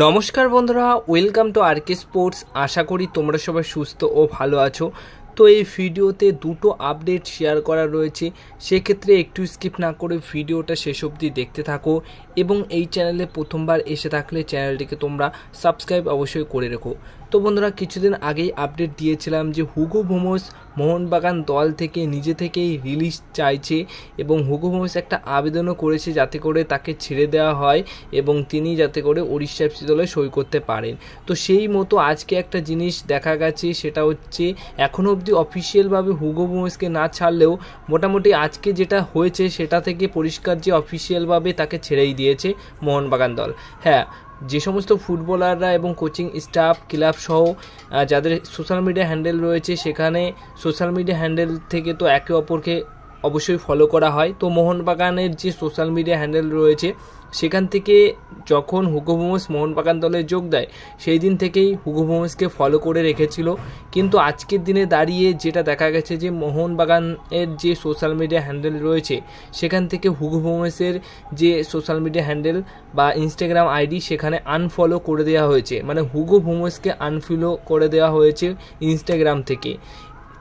নমস্কার বন্ধুরা welcome to RK sports আশা করি তোমরা সবাই সুস্থ ও ভালো আছো। তো এই ভিডিওতে দুটো আপডেট শেয়ার করা রয়েছে। সেক্ষেত্রে একটু স্কিপ না করে ভিডিওটা শেষ অবধি দেখতে থাকো এবং এই চ্যানেলে প্রথমবার এসে থাকলে চ্যানেলটিকে তোমরা সাবস্ক্রাইব অবশ্যই করে রেখো। তো বন্ধুরা, কিছুদিন আগেই আপডেট দিয়েছিলাম যে হুগো ভোমস মোহনবাগান দল থেকে, নিজে থেকেই রিলিজ চাইছে এবং হুগো ভোমস একটা আবেদনও করেছে যাতে করে তাকে ছেড়ে দেওয়া হয় এবং তিনি যাতে করে উড়িষ্যা এফসি দলে সই করতে পারেন। তো সেই মতো আজকে একটা জিনিস দেখা গেছে, সেটা হচ্ছে এখনও অবধি অফিসিয়ালভাবে হুগো না ছাড়লেও মোটামুটি আজকে যেটা হয়েছে সেটা থেকে পরিষ্কার যে অফিসিয়ালভাবে তাকে ছেড়েই দিয়েছে মোহনবাগান দল। হ্যাঁ যে সমস্ত ফুটবলাররা এবং কোচিং স্টাফ, ক্লাব সহ যাদের সোশ্যাল মিডিয়া হ্যান্ডেল রয়েছে, সেখানে সোশ্যাল মিডিয়া হ্যান্ডেল থেকে তো একে অপরকে অবশ্যই ফলো করা হয়। তো মোহনবাগানের যে সোশ্যাল মিডিয়া হ্যান্ডেল রয়েছে, সেখান থেকে যখন হুগো মোমোস মোহনবাগান দলে যোগ দেয়, সেই দিন থেকেই হুগো মোমোসকে ফলো করে রেখেছিল। কিন্তু আজকের দিনে দাঁড়িয়ে যেটা দেখা গেছে যে, মোহনবাগানের যে সোশ্যাল মিডিয়া হ্যান্ডেল রয়েছে, সেখান থেকে হুগো মোমোসের যে সোশ্যাল মিডিয়া হ্যান্ডেল বা ইনস্টাগ্রাম আইডি সেখানে আনফলো করে দেওয়া হয়েছে। মানে হুগো ভোমোসকে আনফলো করে দেওয়া হয়েছে ইনস্টাগ্রাম থেকে।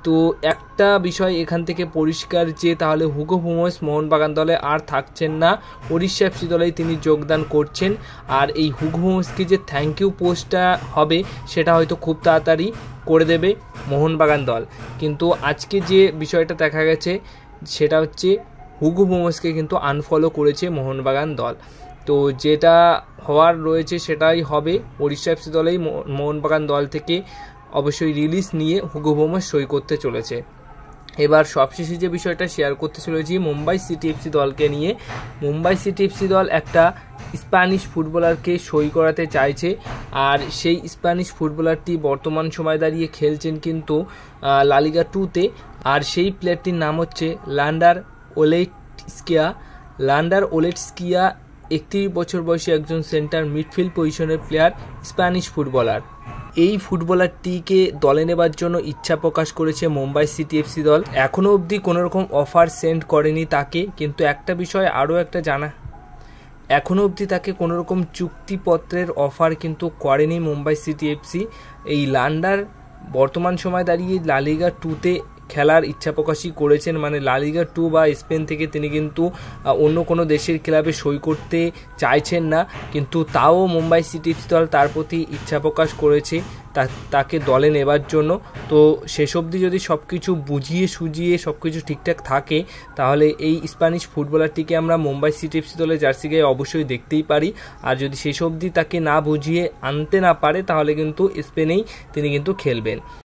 তো একটা বিষয় এখান থেকে পরিষ্কার যে তাহলে হুগো ভুমোস মোহনবাগান দলে আর থাকছেন না উড়িষ্যা এফসি দলেই তিনি যোগদান করছেন। আর এই হুগো ভুমোসকে যে থ্যাংক ইউ পোস্টটা হবে, সেটা হয়তো খুব তাড়াতাড়ি করে দেবে মোহনবাগান দল। কিন্তু আজকে যে বিষয়টা দেখা গেছে, সেটা হচ্ছে হুগো ভুমোসকে কিন্তু আনফলো করেছে মোহনবাগান দল। তো যেটা হওয়ার রয়েছে সেটাই হবে উড়িষ্যা এফসি দলেই মোহনবাগান দল থেকে অবশ্যই রিলিজ নিয়ে হুগো বোমাস সই করতে চলেছে। এবার সবশেষে যে বিষয়টা শেয়ার করতে চলেছি, মুম্বাই সিটি এফসি দলকে নিয়ে। মুম্বাই সিটি এফসি দল একটা স্প্যানিশ ফুটবলারকে সই করাতে চাইছে, আর সেই স্প্যানিশ ফুটবলারটি বর্তমান সময় দাঁড়িয়ে খেলছেন কিন্তু লালিগা টুতে আর সেই প্লেয়ারটির নাম হচ্ছে লান্ডার ওলেটস্কিয়া লান্ডার ওলেটস্কিয়া একত্রিশ বছর বয়সী একজন সেন্টার মিডফিল্ড পজিশনের প্লেয়ার স্প্যানিশ ফুটবলার এই ফুটবলারটিকে দলে নেবার জন্য ইচ্ছা প্রকাশ করেছে মুম্বাই সিটি এফসি দল। এখনও অবধি কোনো রকম অফার সেন্ড করেনি তাকে, কিন্তু একটা বিষয় আরও একটা জানা। এখনও অবধি তাকে কোনো রকম চুক্তিপত্রের অফার কিন্তু করেনি মুম্বাই সিটি এফসি এই লান্ডার বর্তমান সময় দাঁড়িয়ে লালিগা টুতে খেলার ইচ্ছা প্রকাশই করেছেন। মানে লালিগা টু বা স্পেন থেকে তিনি কিন্তু অন্য কোনো দেশের ক্লাবে সই করতে চাইছেন না। কিন্তু তাও মুম্বাই সিটি দল তার প্রতি ইচ্ছা প্রকাশ করেছে তাকে দলে নেবার জন্য। তো শেষ অবধি যদি সব কিছু বুঝিয়ে সুজিয়ে সব কিছু ঠিকঠাক থাকে, তাহলে এই স্প্যানিশ ফুটবলারটিকে আমরা মুম্বাই সিটি এফসি দলে জার্সি গায়ে অবশ্যই দেখতেই পারি। আর যদি শেষ অবধি তাকে না বুঝিয়ে আনতে না পারে, তাহলে কিন্তু স্পেনেই তিনি কিন্তু খেলবেন।